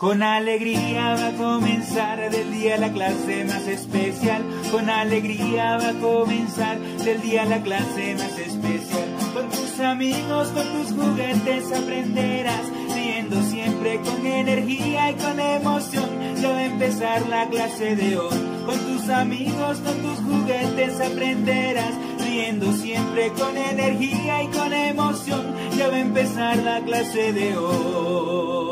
Con alegría va a comenzar del día la clase más especial. Con alegría va a comenzar del día la clase más especial. Con tus amigos, con tus juguetes aprenderás, riendo siempre con energía y con emoción. Ya va a empezar la clase de hoy. Con tus amigos, con tus juguetes aprenderás, riendo siempre con energía y con emoción. Ya va a empezar la clase de hoy.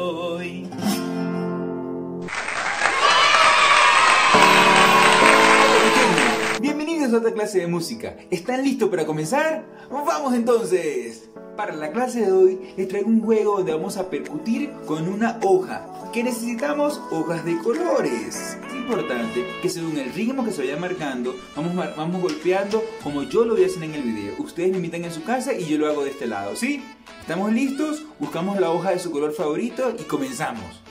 A otra clase de música. ¿Están listos para comenzar? ¡Vamos entonces! Para la clase de hoy les traigo un juego donde vamos a percutir con una hoja. ¿Qué necesitamos? Hojas de colores. Es importante que según el ritmo que se vaya marcando, vamos, vamos golpeando como yo lo voy a hacer en el video. Ustedes me invitan en su casa y yo lo hago de este lado, ¿sí? ¿Estamos listos? Buscamos la hoja de su color favorito y comenzamos.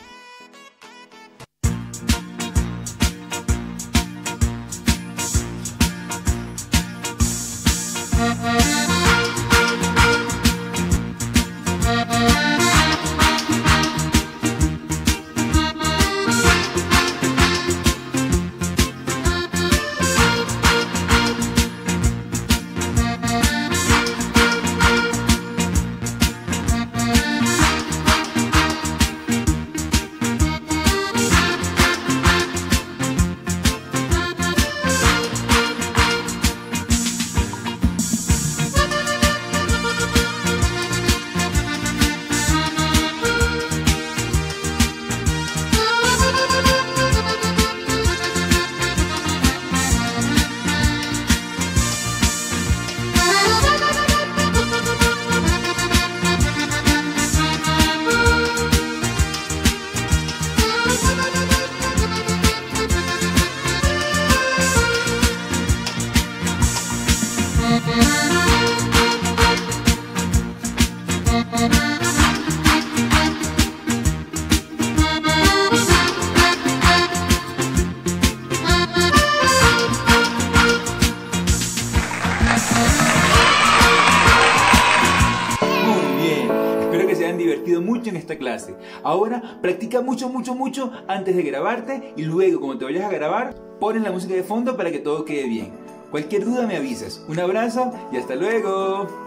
Mucho en esta clase. Ahora practica mucho, mucho, mucho antes de grabarte y luego cuando te vayas a grabar pones la música de fondo para que todo quede bien. Cualquier duda me avisas. Un abrazo y hasta luego.